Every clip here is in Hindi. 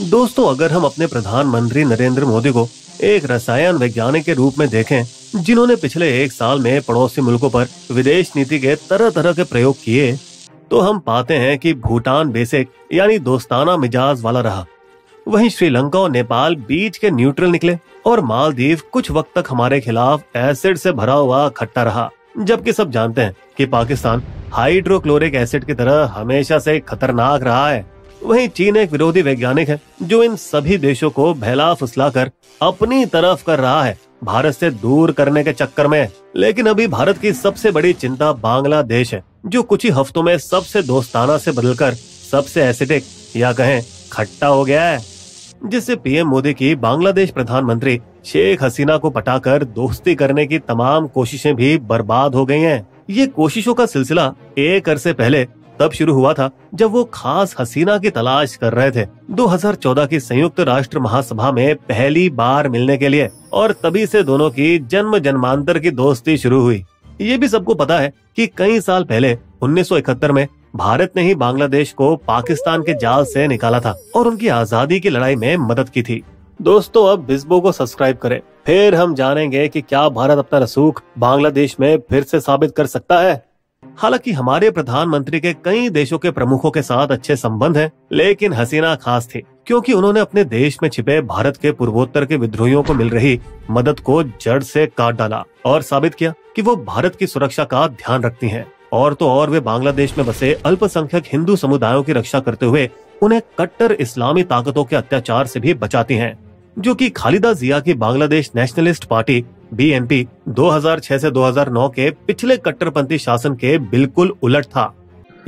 दोस्तों, अगर हम अपने प्रधानमंत्री नरेंद्र मोदी को एक रसायन वैज्ञानिक के रूप में देखें, जिन्होंने पिछले एक साल में पड़ोसी मुल्कों पर विदेश नीति के तरह तरह के प्रयोग किए तो हम पाते हैं कि भूटान बेसिक, यानी दोस्ताना मिजाज वाला रहा। वहीं श्रीलंका और नेपाल बीच के न्यूट्रल निकले और मालदीव कुछ वक्त तक हमारे खिलाफ एसिड से भरा हुआ खट्टा रहा। जबकि सब जानते हैं कि पाकिस्तान हाइड्रोक्लोरिक एसिड की तरह हमेशा से खतरनाक रहा है। वहीं चीन एक विरोधी वैज्ञानिक है, जो इन सभी देशों को भैला फुसलाकर अपनी तरफ़ कर रहा है, भारत से दूर करने के चक्कर में लेकिन अभी भारत की सबसे बड़ी चिंता बांग्लादेश है, जो कुछ ही हफ्तों में सबसे दोस्ताना से बदलकर सबसे एसिडिक, या कहें खट्टा हो गया है जिससे पीएम मोदी की बांग्लादेश प्रधानमंत्री शेख हसीना को पटाकर दोस्ती करने की तमाम कोशिशें भी बर्बाद हो गई हैं। ये कोशिशों का सिलसिला एक अरसे पहले तब शुरू हुआ था जब वो खास हसीना की तलाश कर रहे थे। 2014 की संयुक्त राष्ट्र महासभा में पहली बार मिलने के लिए और तभी से दोनों की जन्म जन्मांतर की दोस्ती शुरू हुई। ये भी सबको पता है कि कई साल पहले 1971 में, भारत ने ही बांग्लादेश को पाकिस्तान के जाल से निकाला था और उनकी आज़ादी की लड़ाई में मदद की थी। दोस्तों, अब बिस्बो को सब्सक्राइब करें। फिर हम जानेंगे कि क्या भारत अपना रसूख बांग्लादेश में फिर से साबित कर सकता है। हालाँकि हमारे प्रधानमंत्री के कई देशों के प्रमुखों के साथ अच्छे संबंध हैं, लेकिन हसीना खास थी क्योंकि उन्होंने अपने देश में छिपे भारत के पूर्वोत्तर के विद्रोहियों को मिल रही मदद को जड़ से काट डाला और साबित किया कि वो भारत की सुरक्षा का ध्यान रखती हैं। और तो और वे बांग्लादेश में बसे अल्पसंख्यक हिंदू समुदायों की रक्षा करते हुए उन्हें कट्टर इस्लामी ताकतों के अत्याचार से भी बचाती हैं जो कि खालिदा जिया की बांग्लादेश नेशनलिस्ट पार्टी बीएनपी 2006 से 2009 के पिछले कट्टरपंथी शासन के बिल्कुल उलट था।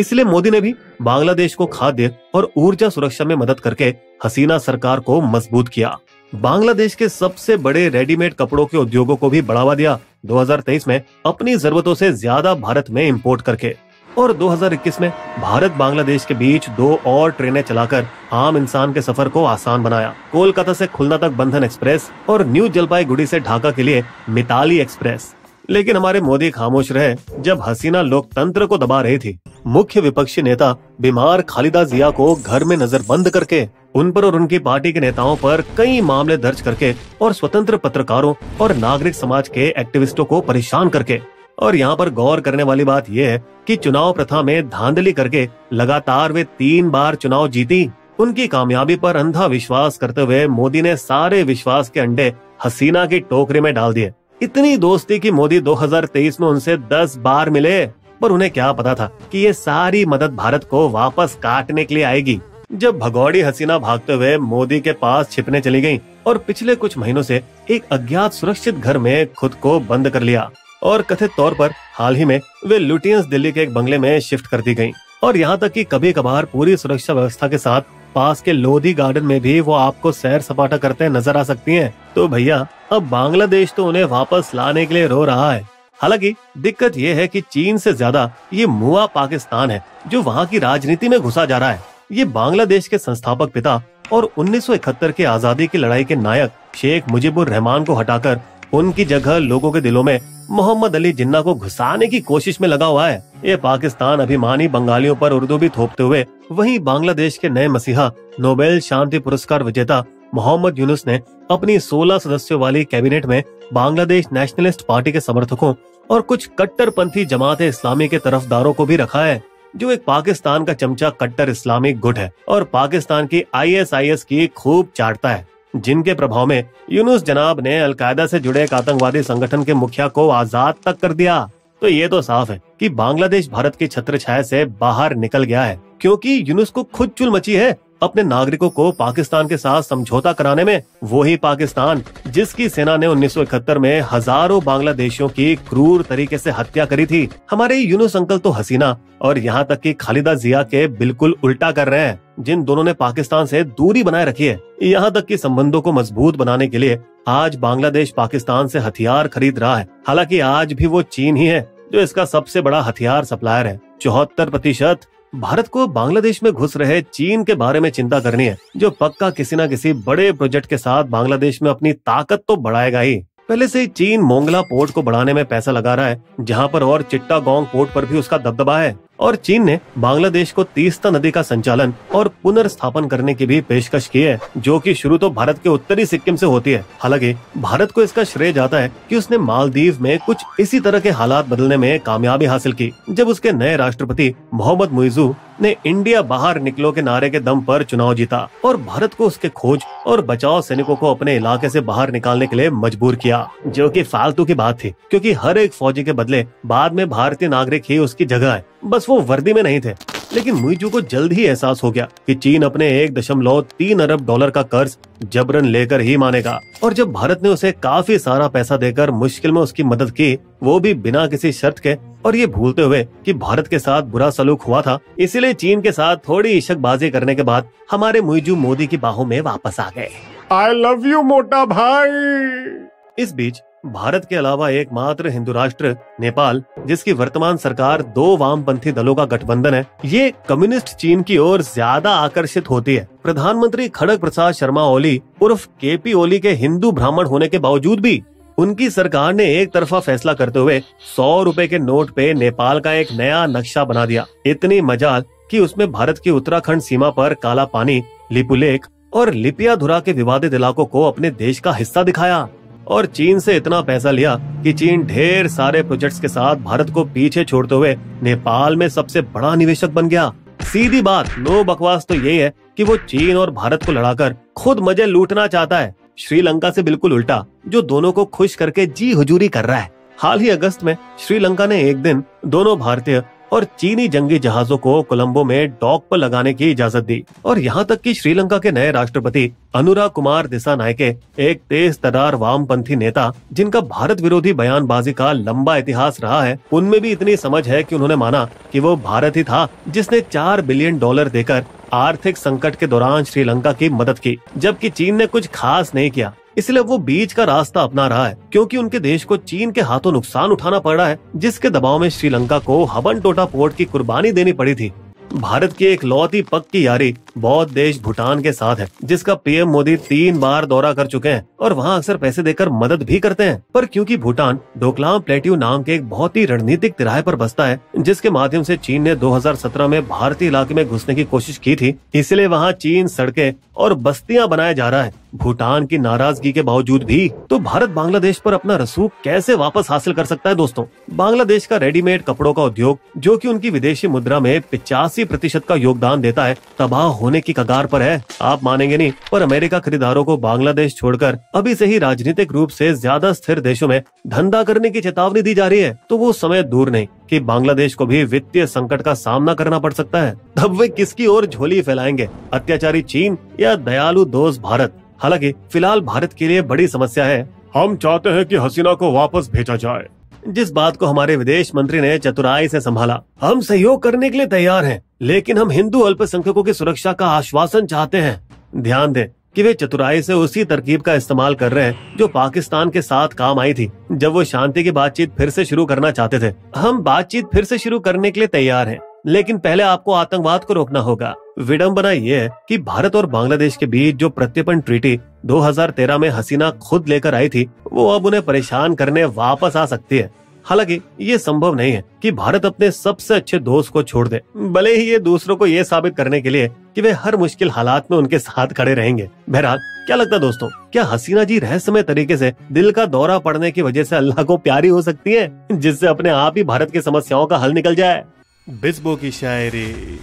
इसलिए मोदी ने भी बांग्लादेश को खाद्य और ऊर्जा सुरक्षा में मदद करके हसीना सरकार को मज़बूत किया। बांग्लादेश के सबसे बड़े रेडीमेड कपड़ों के उद्योगों को भी बढ़ावा दिया। 2023 में अपनी जरूरतों से ज़्यादा भारत में इंपोर्ट करके। और 2021 में भारत बांग्लादेश के बीच दो और ट्रेनें चलाकर आम इंसान के सफ़र को आसान बनाया। कोलकाता से खुलना तक बंधन एक्सप्रेस और न्यू जलपाईगुड़ी से ढाका के लिए मिताली एक्सप्रेस। लेकिन हमारे मोदी खामोश रहे जब हसीना लोकतंत्र को दबा रही थी। मुख्य विपक्षी नेता बीमार खालिदा जिया को घर में नज़र बंद करके, उन पर और उनकी पार्टी के नेताओं पर कई मामले दर्ज करके और स्वतंत्र पत्रकारों और नागरिक समाज के एक्टिविस्टों को परेशान करके। और यहाँ पर गौर करने वाली बात यह है कि चुनाव प्रथा में धांधली करके लगातार वे तीन बार चुनाव जीती। उनकी कामयाबी पर अंधा विश्वास करते हुए मोदी ने सारे विश्वास के अंडे हसीना की टोकरी में डाल दिए। इतनी दोस्ती की मोदी 2023 में उनसे 10 बार मिले, पर उन्हें क्या पता था कि ये सारी मदद भारत को वापस काटने के लिए आएगी। जब भगौड़ी हसीना भागते हुए मोदी के पास छिपने चली गई और पिछले कुछ महीनों से एक अज्ञात सुरक्षित घर में खुद को बंद कर लिया। और कथित तौर पर हाल ही में वे लुटियंस दिल्ली के एक बंगले में शिफ्ट कर दी गई और यहाँ तक कि कभी कभार पूरी सुरक्षा व्यवस्था के साथ पास के लोधी गार्डन में भी वो आपको सैर सपाटा करते नज़र आ सकती हैं। तो भैया, अब बांग्लादेश तो उन्हें वापस लाने के लिए रो रहा है। हालाँकि दिक्कत ये है कि चीन से ज़्यादा ये मुआ पाकिस्तान है, जो वहाँ की राजनीति में घुसा जा रहा है। ये बांग्लादेश के संस्थापक पिता और 1971 के आज़ादी की लड़ाई के नायक शेख मुजीबुर रहमान को हटाकर उनकी जगह लोगों के दिलों में मोहम्मद अली जिन्ना को घुसाने की कोशिश में लगा हुआ है। ये पाकिस्तान अभिमानी बंगालियों पर उर्दू भी थोपते हुए वहीं बांग्लादेश के नए मसीहा, नोबेल शांति पुरस्कार विजेता मोहम्मद यूनुस ने अपनी 16 सदस्यों वाली कैबिनेट में बांग्लादेश नेशनलिस्ट पार्टी के समर्थकों और कुछ कट्टरपंथी जमात इस्लामी के तरफदारों को भी रखा है, जो एक पाकिस्तान का चमचा कट्टर इस्लामिक गुट है और पाकिस्तान की आईएसआईएस की खूब चाटता है। जिनके प्रभाव में यूनुस जनाब ने अलकायदा से जुड़े एक आतंकवादी संगठन के मुखिया को आज़ाद तक कर दिया। तो ये तो साफ़ है कि बांग्लादेश भारत की छत्र छाया से बाहर निकल गया है, क्योंकि यूनुस को खुद चुल मची है अपने नागरिकों को पाकिस्तान के साथ समझौता कराने में, वो ही पाकिस्तान, जिसकी सेना ने 1971 में हज़ारों बांग्लादेशियों की क्रूर तरीके से हत्या करी थी। हमारे यूनुस अंकल तो हसीना और यहाँ तक कि खालिदा जिया के बिल्कुल उल्टा कर रहे हैं, जिन दोनों ने पाकिस्तान से दूरी बनाए रखी है। यहाँ तक कि संबंधों को मज़बूत बनाने के लिए आज बांग्लादेश पाकिस्तान से हथियार खरीद रहा है। हालाँकि आज भी वो चीन ही है, जो इसका सबसे बड़ा हथियार सप्लायर है। चौहत्तर प्रतिशत भारत को बांग्लादेश में घुस रहे चीन के बारे में चिंता करनी है, जो पक्का किसी न किसी बड़े प्रोजेक्ट के साथ बांग्लादेश में अपनी ताकत तो बढ़ाएगा ही। पहले से चीन मोंगला पोर्ट को बढ़ाने में पैसा लगा रहा है, जहाँ पर और चिट्टा गोंग पोर्ट पर भी उसका दबदबा है। और चीन ने बांग्लादेश को तीस्ता नदी का संचालन और पुनर्स्थापन करने की भी पेशकश की है, जो कि शुरू तो भारत के उत्तरी सिक्किम से होती है। हालाँकि, भारत को इसका श्रेय जाता है कि उसने मालदीव में कुछ इसी तरह के हालात बदलने में कामयाबी हासिल की, जब उसके नए राष्ट्रपति मोहम्मद मुइजू ने इंडिया बाहर निकलो के नारे के दम पर चुनाव जीता और भारत को उसके खोज और बचाव सैनिकों को अपने इलाके से बाहर निकालने के लिए मजबूर किया, जो कि फालतू की बात थी, क्योंकि हर एक फौजी के बदले बाद में भारतीय नागरिक ही उसकी जगह है। बस वो वर्दी में नहीं थे। लेकिन मुइजू को जल्द ही एहसास हो गया कि चीन अपने एक दशमलव तीन अरब डॉलर का कर्ज जबरन लेकर ही मानेगा। और जब भारत ने उसे काफ़ी सारा पैसा देकर मुश्किल में उसकी मदद की वो भी बिना किसी शर्त के। और ये भूलते हुए कि भारत के साथ बुरा सलूक हुआ था इसीलिए चीन के साथ थोड़ी इशकबाजी करने के बाद हमारे मुइजू मोदी की बाहों में वापस आ गए। आई लव यू मोटा भाई। इस बीच भारत के अलावा एकमात्र हिंदू राष्ट्र, नेपाल, जिसकी वर्तमान सरकार दो वामपंथी दलों का गठबंधन है। ये कम्युनिस्ट चीन की ओर ज़्यादा आकर्षित होती है। प्रधानमंत्री खड़ग प्रसाद शर्मा ओली उर्फ़ के पी ओली के हिंदू ब्राह्मण होने के बावजूद भी, उनकी सरकार ने एक तरफा फैसला करते हुए सौ रूपए के नोट पे नेपाल का एक नया नक्शा बना दिया। इतनी मजाल कि उसमें भारत की उत्तराखंड सीमा पर काला पानी लिपुलेख और लिपियाधुरा के विवादित इलाकों को अपने देश का हिस्सा दिखाया। और चीन से इतना पैसा लिया कि चीन ढेर सारे प्रोजेक्ट्स के साथ भारत को पीछे छोड़ते हुए नेपाल में सबसे बड़ा निवेशक बन गया। सीधी बात, नो बकवास तो यही है कि वो चीन और भारत को लड़ाकर खुद मज़े लूटना चाहता है। श्रीलंका से बिल्कुल उल्टा, जो दोनों को खुश करके जी हुजूरी कर रहा है। हाल ही अगस्त में श्रीलंका ने एक दिन दोनों भारतीय और चीनी जंगी जहाजों को कोलंबो में डॉक पर लगाने की इजाज़त दी। और यहाँ तक कि श्रीलंका के नए राष्ट्रपति अनुराग कुमार दिशा नायके एक तेज तदार वामपंथी नेता, जिनका भारत विरोधी बयानबाजी का लंबा इतिहास रहा है, उनमें भी इतनी समझ है कि उन्होंने माना कि वो भारत ही था जिसने चार बिलियन डॉलर देकर आर्थिक संकट के दौरान श्रीलंका की मदद की, जबकि चीन ने कुछ खास नहीं किया। इसलिए वो बीच का रास्ता अपना रहा है, क्योंकि उनके देश को चीन के हाथों नुकसान उठाना पड़ रहा है, जिसके दबाव में श्रीलंका को हबन टोटा पोर्ट की कुर्बानी देनी पड़ी थी। भारत की एक लौती पक्की यारी बौद्ध देश भूटान के साथ है, जिसका पीएम मोदी तीन बार दौरा कर चुके हैं और वहाँ अक्सर पैसे देकर मदद भी करते हैं। पर क्योंकि भूटान डोकलाम प्लेट्यू नाम के एक बहुत ही रणनीतिक तिराहे पर बसता है, जिसके माध्यम से चीन ने 2017 में भारतीय इलाके में घुसने की कोशिश की थी, इसलिए वहाँ चीन सड़कें और बस्तियाँ बनाया जा रहा है। भूटान की नाराज़गी के बावजूद भी तो भारत बांग्लादेश पर अपना रसूख कैसे वापस हासिल कर सकता है दोस्तों? बांग्लादेश का रेडीमेड कपड़ों का उद्योग, जो कि उनकी विदेशी मुद्रा में पिचासी प्रतिशत का योगदान देता है, तबाह होने की कगार पर है। आप मानेंगे नहीं, पर अमेरिका खरीदारों को बांग्लादेश छोड़कर अभी से ही राजनीतिक रूप से ज़्यादा स्थिर देशों में धंधा करने की चेतावनी दी जा रही है तो वो समय दूर नहीं कि बांग्लादेश को भी वित्तीय संकट का सामना करना पड़ सकता है। तब वे किसकी ओर झोली फैलाएँगे, अत्याचारी चीन या दयालु दोस्त भारत? हालाँकि, फ़िलहाल भारत के लिए बड़ी समस्या है। हम चाहते हैं कि हसीना को वापस भेजा जाए। जिस बात को हमारे विदेश मंत्री ने चतुराई से संभाला हम सहयोग करने के लिए तैयार हैं, लेकिन हम हिंदू अल्पसंख्यकों की सुरक्षा का आश्वासन चाहते हैं। ध्यान दें कि वे चतुराई से उसी तरकीब का इस्तेमाल कर रहे हैं जो पाकिस्तान के साथ काम आई थी जब वो शांति की बातचीत फिर से शुरू करना चाहते थे। हम बातचीत फिर से शुरू करने के लिए तैयार हैं लेकिन पहले आपको आतंकवाद को रोकना होगा। विडम्बना ये है कि भारत और बांग्लादेश के बीच जो प्रत्यर्पण ट्रीटी 2013 में हसीना खुद लेकर आई थी, वो अब उन्हें परेशान करने वापस आ सकती है। हालाँकि, ये संभव नहीं है कि भारत अपने सबसे अच्छे दोस्त को छोड़ दे। भले ही ये दूसरों को ये साबित करने के लिए कि वे हर मुश्किल हालात में उनके साथ खड़े रहेंगे। बहरहाल, क्या लगता है दोस्तों, क्या हसीना जी रहस्यमय तरीके से दिल का दौरा पड़ने की वजह से अल्लाह को प्यारी हो सकती है, जिससे अपने आप ही भारत की समस्याओं का हल निकल जाए? बिस्बो की शायरी।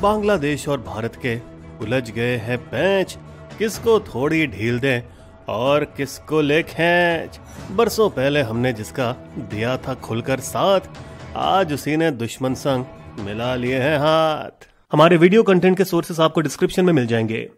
बांग्लादेश और भारत के उलझ गए हैं पैंच। किसको थोड़ी ढील दें और किसको ले खेच? बरसों पहले हमने जिसका दिया था खुलकर साथ, आज उसी ने दुश्मन संग मिला लिए हैं हाथ। हमारे वीडियो कंटेंट के सोर्सेस आपको डिस्क्रिप्शन में मिल जाएँगे।